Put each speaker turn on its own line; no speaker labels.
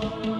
Bye.